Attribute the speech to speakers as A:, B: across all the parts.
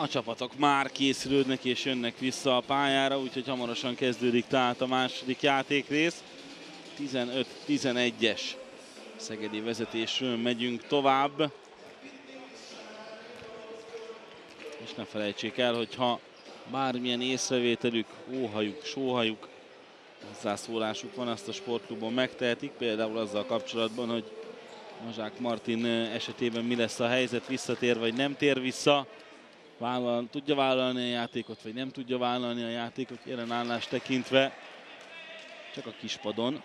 A: A csapatok már készülődnek és jönnek vissza a pályára, úgyhogy hamarosan kezdődik tehát a második játékrész. 15-11-es Szegedi vezetésről megyünk tovább. És ne felejtsék el, hogy ha bármilyen észrevételük, óhajuk, sóhajuk, hozzászólásuk van, azt a sportklubon megtehetik, például azzal kapcsolatban, hogy Mazsák Martin esetében mi lesz a helyzet, visszatér vagy nem tér vissza, vállal, tudja vállalni a játékot, vagy nem tudja vállalni a játékot jelen állás tekintve, csak a kispadon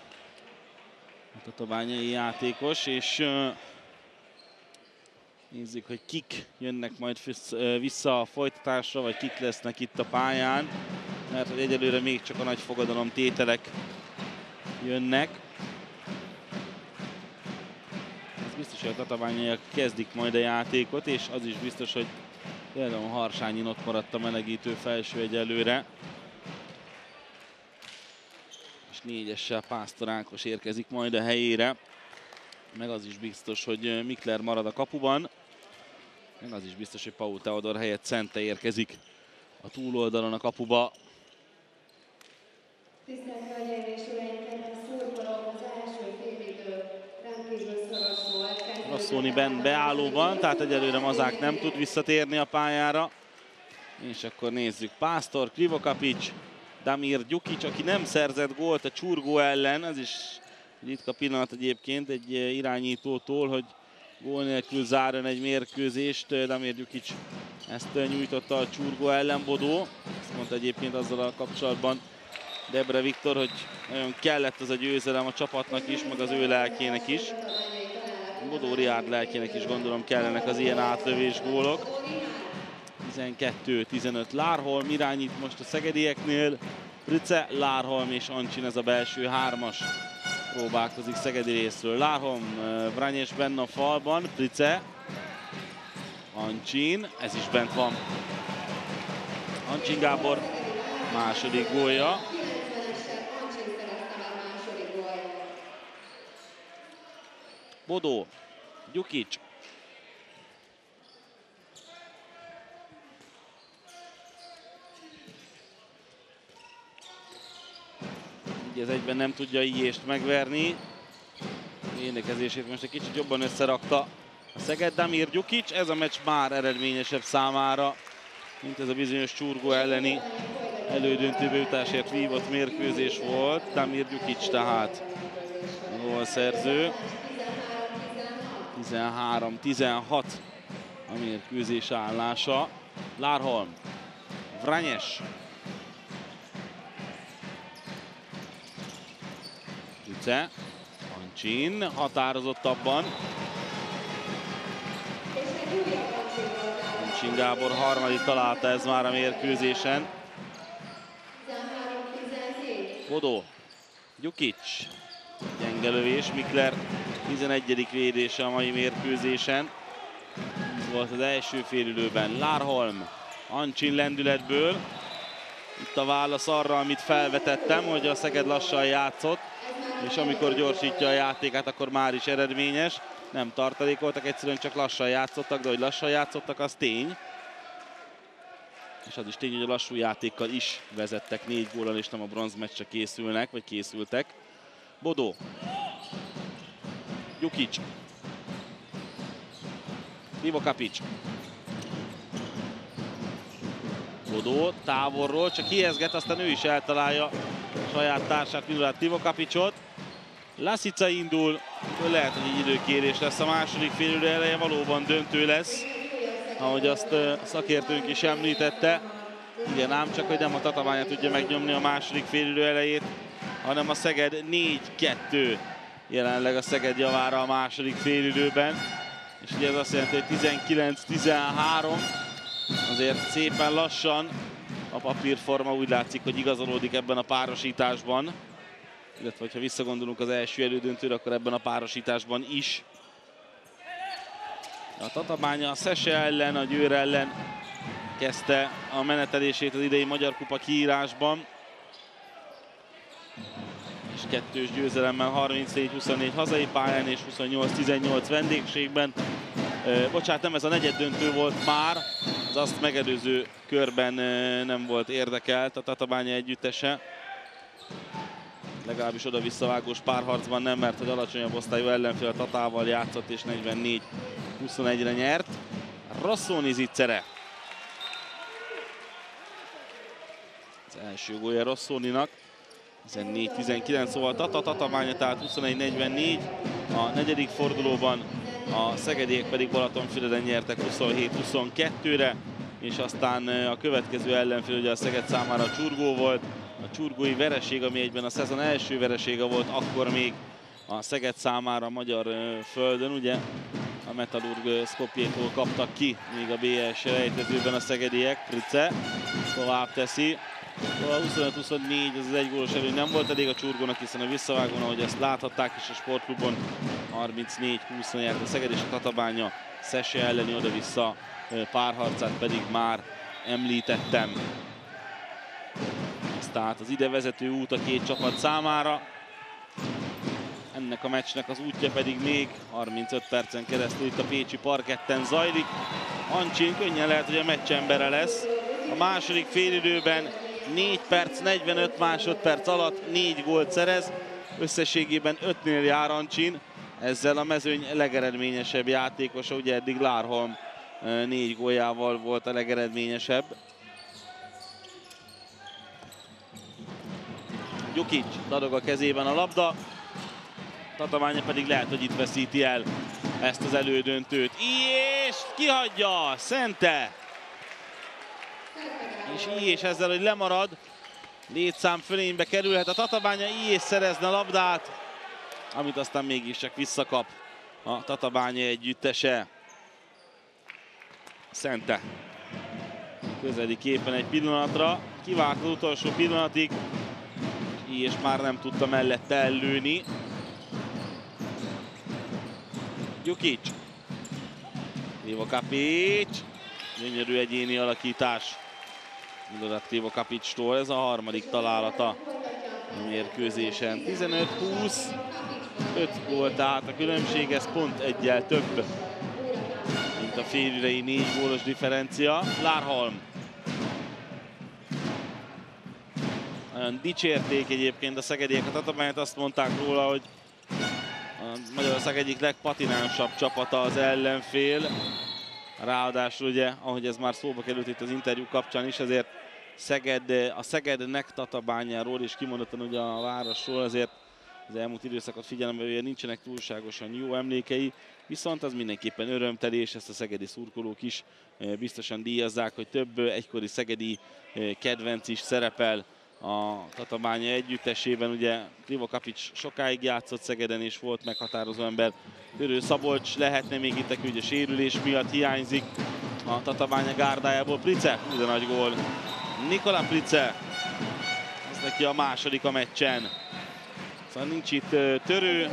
A: a tatabányai játékos, és uh, nézzük, hogy kik jönnek majd vissza a folytatásra, vagy kik lesznek itt a pályán, mert hogy egyelőre még csak a nagy fogadalom tételek jönnek. Ez biztos, hogy a tatabányaiak kezdik majd a játékot, és az is biztos, hogy például Harsányin ott maradt a melegítő felső egyelőre négyessel Pásztor Ákos érkezik majd a helyére. Meg az is biztos, hogy Mikler marad a kapuban. Meg az is biztos, hogy Paul Teodor helyett Szente érkezik a túloldalon a kapuba. Rosszóni Ben beállóban, tehát egyelőre Mazák nem tud visszatérni a pályára. És akkor nézzük. Pásztor, Krivokapics, Damir Gyukic, aki nem szerzett gólt a Csurgó ellen, ez is ritka pillanat egyébként egy eh, irányítótól, hogy gól nélkül zárjon egy mérkőzést. Damir Gyukic ezt eh, nyújtotta a Csurgó ellen Bodó. Ezt mondta egyébként azzal a kapcsolatban Debre Viktor, hogy nagyon kellett az a győzelem a csapatnak is, meg az ő lelkének is. Bodó Riárd lelkének is gondolom kellenek az ilyen átlövés gólok. 12-15 Lárholm irányít most a szegedieknél. Price, Lárholm és Ancsin ez a belső hármas próbálkozik Szegedi részről. Lárholm, Vranyes benne a falban, Price, Ancsin, ez is bent van. Ancsin Gábor második gólja. Bodó, Gyukic, Így ez egyben nem tudja Ilyést megverni. Énekezését most egy kicsit jobban összerakta a Szeged Damir Gyukic. Ez a meccs már eredményesebb számára, mint ez a bizonyos csurgó elleni elődöntőbe jutásért vívott mérkőzés volt. Damir Gyukic tehát a szerző. 13-16 a mérkőzés állása. Lárholm, Vranyes, Lüce. Ancsin határozottabban. Ancsin Gábor harmadik találta ez már a mérkőzésen. Bodó. Gyukic. Gyenge lövés. Mikler 11. védése a mai mérkőzésen. Volt az első félülőben. Lárholm. Ancsin lendületből. Itt a válasz arra, amit felvetettem, hogy a Szeged lassan játszott és amikor gyorsítja a játékát, akkor már is eredményes. Nem tartalékoltak, egyszerűen csak lassan játszottak, de hogy lassan játszottak, az tény. És az is tény, hogy a lassú játékkal is vezettek négy gólal, és nem a bronzmeccsre készülnek, vagy készültek. Bodó. Jukic. Ivo Kapic. Bodó távolról, csak hihezget, aztán ő is eltalálja saját társát, Milorad Tivokapicsot. Lasica indul, lehet, hogy egy időkérés lesz a második félidő eleje, valóban döntő lesz, ahogy azt szakértőnk is említette. Igen, ám csak, hogy nem a Tatabánya tudja megnyomni a második félidő elejét, hanem a Szeged 4-2 jelenleg a Szeged javára a második félidőben. És ugye ez azt jelenti, hogy 19-13, azért szépen lassan a papírforma úgy látszik, hogy igazolódik ebben a párosításban illetve ha visszagondolunk az első elődöntőre, akkor ebben a párosításban is. A Tatabánya a Szese ellen, a Győr ellen kezdte a menetelését az idei Magyar Kupa kiírásban. És kettős győzelemmel 34-24 hazai pályán és 28-18 vendégségben bocsánat, nem ez a negyed döntő volt már, az azt megelőző körben nem volt érdekelt a Tatabánya együttese. Legalábbis oda visszavágós párharcban nem, mert hogy alacsonyabb osztályú ellenfél a Tatával játszott és 44-21-re nyert. Rosszóni zicsere. Az első gólja Rosszóninak. 14-19, szóval Tata Tatabánya, tehát 21-44. A negyedik fordulóban a szegediek pedig Balatonfüreden nyertek 27-22-re, és aztán a következő ellenfél ugye a Szeged számára a Csurgó volt, a csurgói vereség, ami egyben a szezon első veresége volt, akkor még a Szeged számára a magyar földön, ugye? A Metalurg Skopjétól kaptak ki, még a BS rejtezőben a szegediek, Price tovább teszi, Szóval 25-24, ez az egy gólos előny nem volt elég a csurgónak, hiszen a visszavágón, ahogy ezt láthatták is a sportklubon, 34-20 nyert a Szeged és a Tatabánya Szese elleni oda-vissza párharcát pedig már említettem. Ez tehát az ide vezető út a két csapat számára. Ennek a meccsnek az útja pedig még 35 percen keresztül itt a Pécsi parketten zajlik. Ancsin könnyen lehet, hogy a meccs embere lesz. A második félidőben 4 perc 45 másodperc alatt 4 gólt szerez, összességében 5-nél jár Ancsin, ezzel a mezőny legeredményesebb játékosa, ugye eddig Lárholm 4 góljával volt a legeredményesebb. Gyukic dadog a kezében a labda, Tatamánya pedig lehet, hogy itt veszíti el ezt az elődöntőt. És kihagyja Szente! És így és ezzel, hogy lemarad, létszám fölénybe kerülhet a Tatabánya, így és szerezne labdát, amit aztán mégiscsak visszakap a Tatabánya együttese. Szente közeli képen egy pillanatra, kivált az utolsó pillanatig, és már nem tudta mellette ellőni. Jukic. Ivo Kapic. Gyönyörű egyéni alakítás. Milorad Kapicstól. Ez a harmadik találata a mérkőzésen. 15-20, 5 gól tehát a különbség, ez pont egyel több, mint a félidei négy gólos differencia. Lárholm. Nagyon dicsérték egyébként a szegediek a azt mondták róla, hogy a Magyarország egyik legpatinánsabb csapata az ellenfél. Ráadásul ugye, ahogy ez már szóba került itt az interjú kapcsán is, ezért Szeged, a Szegednek Tatabányáról és kimondottan ugye a városról azért az elmúlt időszakot figyelembe véve nincsenek túlságosan jó emlékei, viszont az mindenképpen örömteli, és ezt a szegedi szurkolók is eh, biztosan díjazzák, hogy több egykori szegedi eh, kedvenc is szerepel a Tatabánya együttesében. Ugye Krivo Kapics sokáig játszott Szegeden, és volt meghatározó ember. Körül Szabolcs lehetne még itt a sérülés miatt hiányzik a Tatabánya gárdájából. Price, de nagy gól Nikola Plice. Ez neki a második a meccsen. Szóval nincs itt törő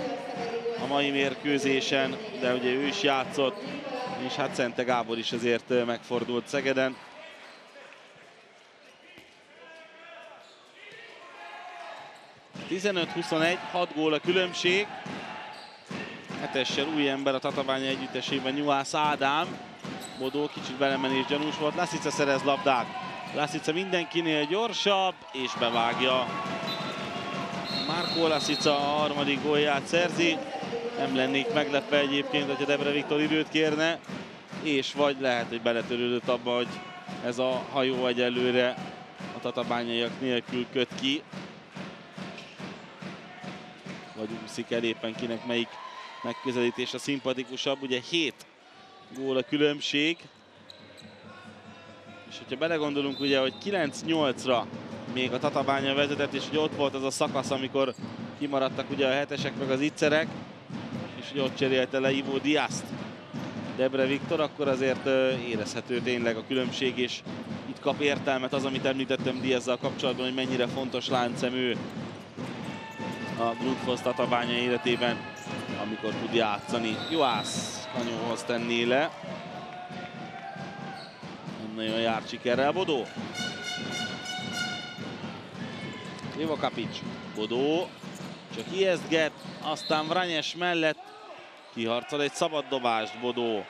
A: a mai mérkőzésen, de ugye ő is játszott, és hát Szente Gábor is ezért megfordult Szegeden. ...15-21, 6 gól a különbség. Hetessel új ember a Tatabánya együttesében Nyuász Ádám. Bodó kicsit belemenés gyanús volt, Lászica szerez labdát. Lászica mindenkinél gyorsabb, és bevágja. Márkó Lászica a harmadik gólját szerzi. Nem lennék meglepve egyébként, hogyha Debre Viktor időt kérne. És vagy lehet, hogy beletörődött abba, hogy ez a hajó egyelőre a tatabányaiak nélkül köt ki. Vagy úszik el éppen kinek melyik megközelítés a szimpatikusabb. Ugye 7 gól a különbség. És hogyha belegondolunk ugye, hogy 9-8-ra még a Tatabánya vezetett, és hogy ott volt az a szakasz, amikor kimaradtak ugye a hetesek meg az ittszerek, és hogy ott cserélte le Ivo Diaszt Debre Viktor, akkor azért érezhető tényleg a különbség, és itt kap értelmet az, amit említettem Diazzal kapcsolatban, hogy mennyire fontos láncemű a Brutfosz Tatabánya életében, amikor tud játszani. Juhász Kanyóhoz tenné le nagyon járt sikerrel Bodó. Ivo Kapic. Bodó csak ijesztget, aztán Vranyes mellett kiharcol egy szabad dobást Bodó.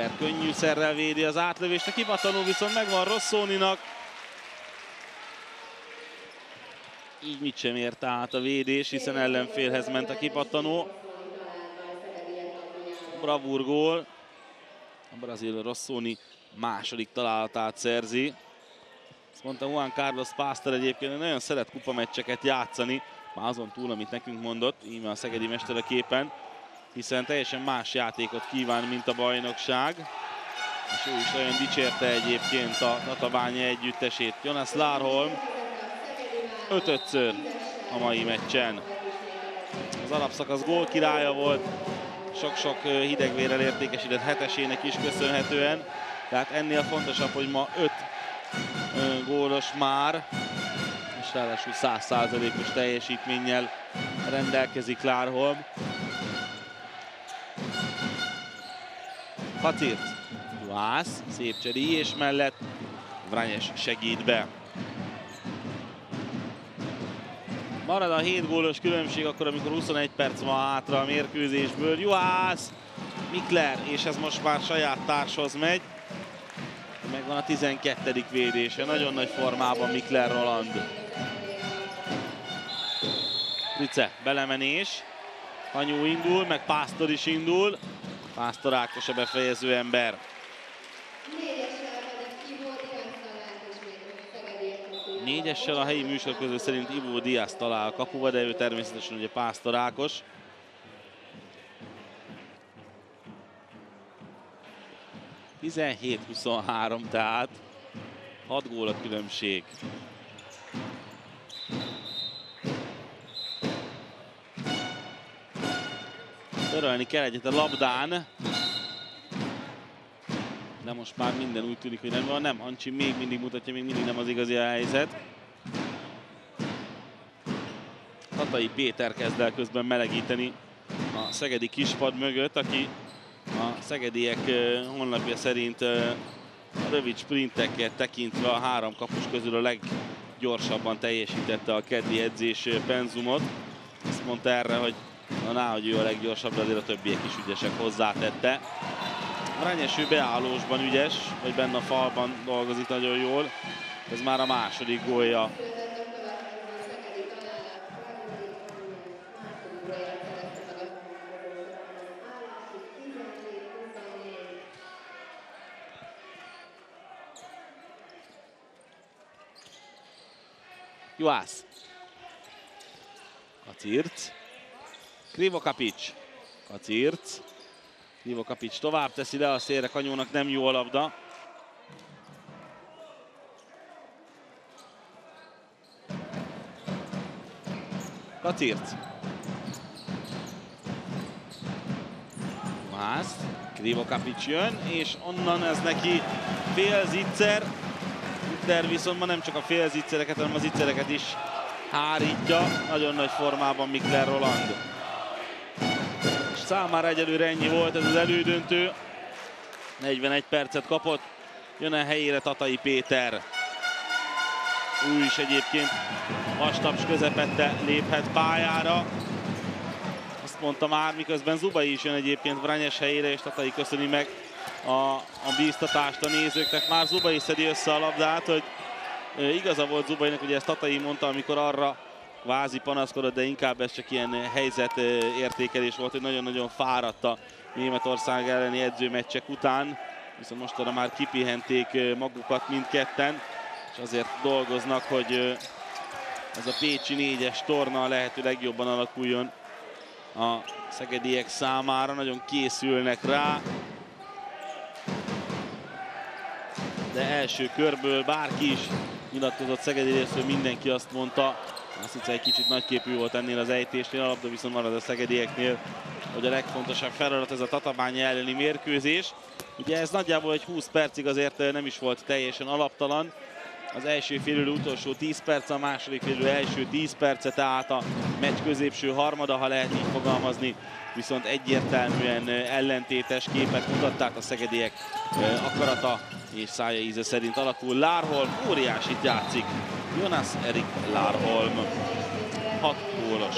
A: Mikler könnyű szerrel védi az átlövést, a kipattanó viszont megvan Rosszóninak. Így mit sem ért át a védés, hiszen ellenfélhez ment a kipattanó. Bravúr gól. A brazil Rosszóni második találatát szerzi. Azt mondta Juan Carlos Pásztor egyébként, nagyon szeret kupameccseket játszani, már azon túl, amit nekünk mondott, íme a Szegedi Mester a képen, hiszen teljesen más játékot kíván, mint a bajnokság. És ő is nagyon dicsérte egyébként a Tatabánya együttesét. Jonas Lárholm ötötször a mai meccsen. Az alapszakasz gól királya volt, sok-sok hidegvérrel értékesített hetesének is köszönhetően. Tehát ennél fontosabb, hogy ma öt gólos már, és ráadásul 100%-os teljesítménnyel rendelkezik Lárholm. Hacirt, Juhász, szép cseri és mellett Vranyes segít be. Marad a 7 gólos különbség akkor, amikor 21 perc van hátra a mérkőzésből. Juhász, Mikler, és ez most már saját társhoz megy. Megvan a 12. védése, nagyon nagy formában Mikler Roland. Rice, belemenés. Anyú indul, meg Pásztor is indul. Pásztor Ákos a befejező ember. Négyessel a helyi műsorköző szerint Ivo Diaz talál a kapuba, de ő természetesen ugye Pásztor Ákos. Tizenhét 23 tehát 6 gól a különbség. Törölni kell egyet a labdán. De most már minden úgy tűnik, hogy nem van. Nem, Ancsi még mindig mutatja, még mindig nem az igazi a helyzet. Tatai Péter kezd el közben melegíteni a szegedi kispad mögött, aki a szegediek honlapja szerint a rövid sprinteket tekintve a három kapus közül a leggyorsabban teljesítette a keddi edzés penzumot. Azt mondta erre, hogy Na, ná, hogy ő a leggyorsabb, de azért a többiek is ügyesek hozzátette. Rányes ő beállósban ügyes, vagy benne a falban dolgozik nagyon jól. Ez már a második gólja. Juhász. Kacirc. Krivokapics. Kacirc. Krivokapics tovább teszi le a szélre, Kanyónak nem jó a labda. Kacirc. Mász. Krivokapics jön, és onnan ez neki fél zicser. Hitler viszont ma nem csak a fél zicsereket, hanem az zicsereket is hárítja. Nagyon nagy formában Mikler Roland számára egyelőre ennyi volt ez az elődöntő. 41 percet kapott, jön a helyére Tatai Péter. Ő is egyébként vastaps közepette léphet pályára. Azt mondta már, miközben Zubai is jön egyébként Vranyes helyére, és Tatai köszöni meg a, a bíztatást a nézőknek. Már Zubai szedi össze a labdát, hogy igaza volt Zubainak, ugye ezt Tatai mondta, amikor arra kvázi panaszkodott, de inkább ez csak ilyen helyzet értékelés volt, hogy nagyon-nagyon fáradt a Németország elleni edzőmeccsek után, viszont mostanra már kipihenték magukat mindketten, és azért dolgoznak, hogy ez a Pécsi négyes torna lehető legjobban alakuljon a szegediek számára, nagyon készülnek rá. De első körből bárki is nyilatkozott Szegedi részről, mindenki azt mondta, hiszem egy kicsit nagyképű volt ennél az ejtésnél, a labda viszont marad a szegedieknél, hogy a legfontosabb feladat ez a Tatabánya elleni mérkőzés. Ugye ez nagyjából egy 20 percig azért nem is volt teljesen alaptalan. Az első félülő utolsó 10 perc, a második félülő első 10 percet át a meccs középső harmada, ha lehet így fogalmazni, viszont egyértelműen ellentétes képet mutatták a szegediek akarata és szája íze szerint alakul. Lárholm óriásit játszik Jonas Erik Lárholm. 6 gólos.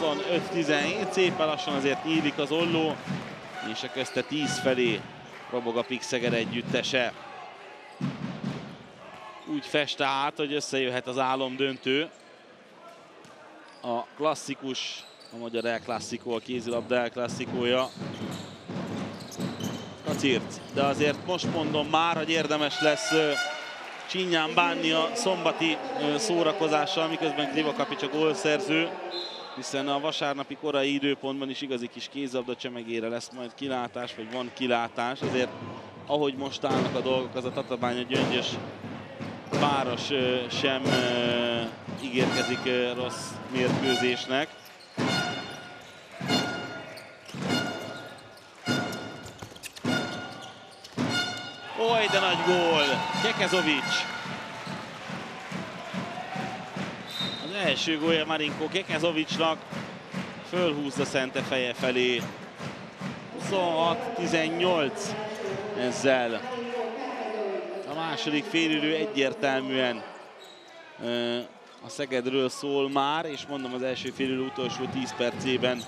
A: 25-17, szépen lassan azért nyílik az olló, és a közte 10 felé robog a Pixeger együttese. Úgy fest át, hogy összejöhet az álomdöntő. A klasszikus, a magyar El Classico, a kézilabda El Kacírt, de azért most mondom már, hogy érdemes lesz Csinyán bánni a szombati szórakozással, miközben Krivakapics a gólszerző, hiszen a vasárnapi korai időpontban is igazi kis kézabda csemegére lesz majd kilátás, vagy van kilátás, azért ahogy most állnak a dolgok, az a Tatabánya Gyöngyös páros sem ígérkezik rossz mérkőzésnek. Oly, de nagy gól! Kekezovics. Az első gólja Marinko Kekezovicsnak. Fölhúzza Szente feje felé. 26-18 ezzel. A második félidő egyértelműen a Szegedről szól már, és mondom az első félidő utolsó 10 percében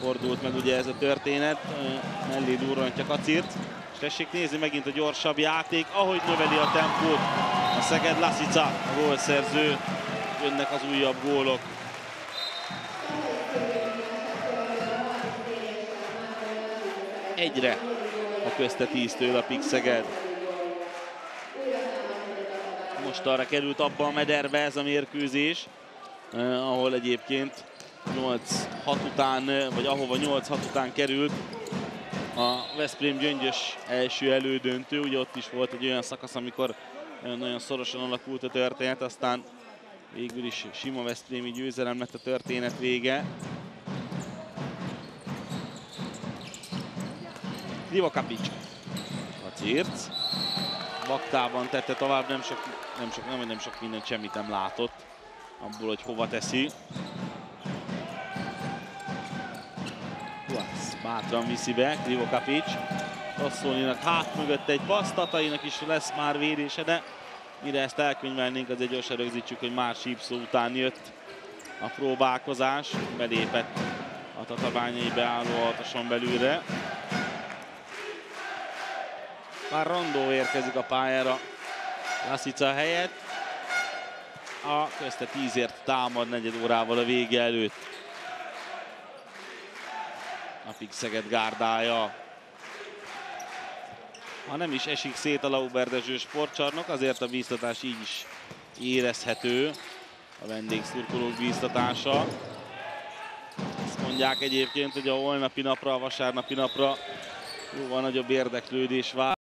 A: fordult meg ugye ez a történet. Mellé durrantja Kacírt. Tessék nézni megint a gyorsabb játék, ahogy növeli a tempót a Szeged Lasica, a gólszerző. Jönnek az újabb gólok. Egyre a közte tíztől a Pix Szeged. Most arra került abba a mederbe ez a mérkőzés, eh, ahol egyébként 8-6 után, vagy ahova 8-6 után került a Veszprém gyöngyös első elődöntő. Ugye ott is volt egy olyan szakasz, amikor nagyon szorosan alakult a történet, aztán végül is sima Veszprémi győzelem lett a történet vége. Livakapics. A Circ. Baktában tette tovább, nem sok, nem sok, nem, nem sok mindent semmit nem látott abból, hogy hova teszi. Bátran viszi be, Krivo Kapics. Rosszóninak hát mögött egy passz, Tatainak is lesz már védése, de mire ezt elkönyvelnénk, azért gyorsan rögzítsük, hogy már sípszó után jött a próbálkozás. Belépett a tatabányai beálló altoson belülre. Már Rondó érkezik a pályára Lasica helyett. A közte tízért támad negyed órával a vége előtt. Napig Szeged gárdája. Ha nem is esik szét a Lauberdezső sportcsarnok, azért a bíztatás így is érezhető. A vendégszurkolók bíztatása. Azt mondják egyébként, hogy a holnapi napra, a vasárnapi napra jóval nagyobb érdeklődés vár.